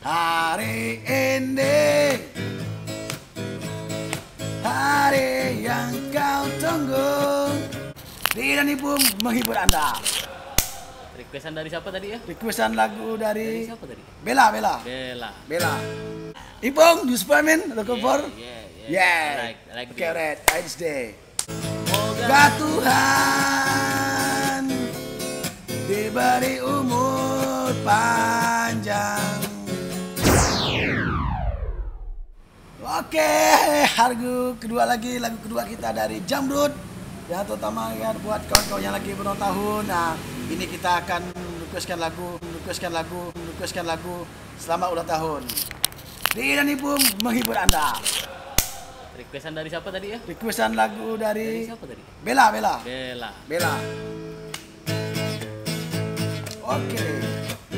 Hari ini Hari yang kau tunggu Diri dan Ibu menghibur Anda Requestan dari siapa tadi ya? Requestan lagu Dari dari siapa tadi? Bella, Bella Bella. Bella Ibong, you Superman, looking for? Yeah, yeah. Yeah. I like, I like Okay, this. alright. I this day. Moga Tuhan Oke, lagu kedua lagi, lagu kedua kita dari Jamrud. Ya, terutama ya buat kawan-kawan yang lagi berulang tahun. Nah, ini kita akan requestkan lagu, requestkan lagu, requestkan lagu selamat ulang tahun. Diri dan Ibu menghibur Anda. Requestan dari siapa tadi ya? Requestan lagu Dari dari siapa tadi? Bella, Bella. Bella. Bella. Oke. Hari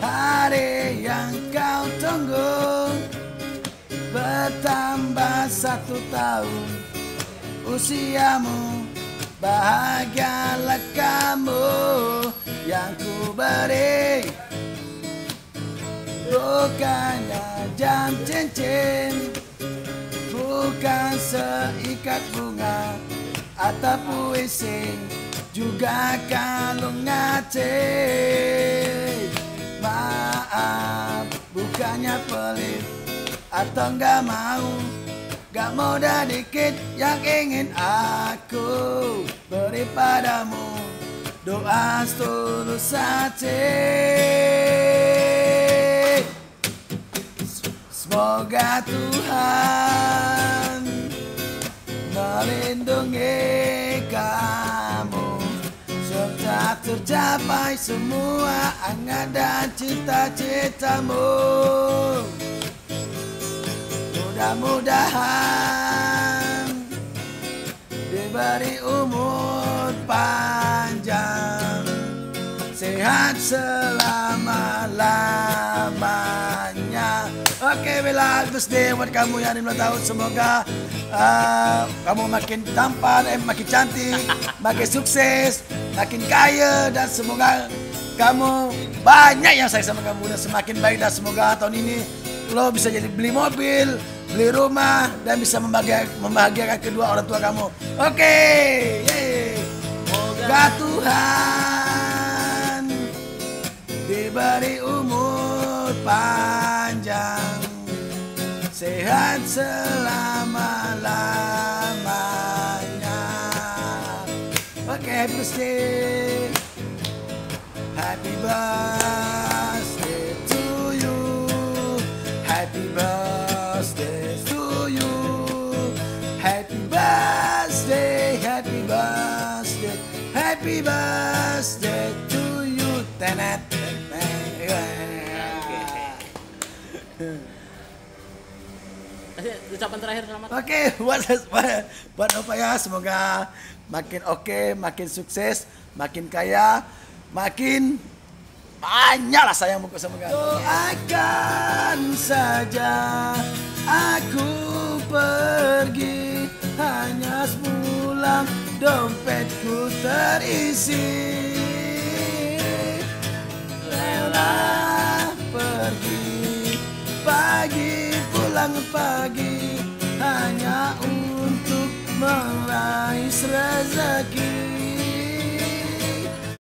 Hari yang kau tunggu Bertambah satu tahun. Usiamu Bahagialah kamu Yang ku beri. Bukannya jam cincin Bukan seikat bunga Atau puisi Juga kalung ngaci Maaf Bukannya pelit. Atau nggak mau Gak mudah dikit yang ingin aku beri padamu. Doa setulus hati Semoga Tuhan melindungi kamu tercapai semua angan dan cita-citamu. Mudah-mudahan diberi umur panjang, sehat selama-lamanya. Oke Bella, birthday buat kamu yang lima tahun. Semoga uh, kamu makin tampan, eh, makin cantik, makin sukses, makin kaya dan semoga kamu banyak yang sayang sama kamu dan semakin baik dan semoga tahun ini lo bisa jadi beli mobil, beli rumah dan bisa membahagiakan, membahagiakan kedua orang tua kamu. Oke, yeay. Semoga Tuhan sehat selama-lamanya. Oke, happy birthday. Happy birthday to you. Happy birthday to you. Happy birthday, happy birthday, happy birthday to you. Tenet. Kasih ucapan terakhir selamat. Oke, buat buat apa ya? Semoga makin oke, makin sukses, makin kaya, makin banyak lah sayang buku semoga. Doakan saja aku pergi hanya sebulan dompetku terisi. Pagi hanya untuk meraih rezeki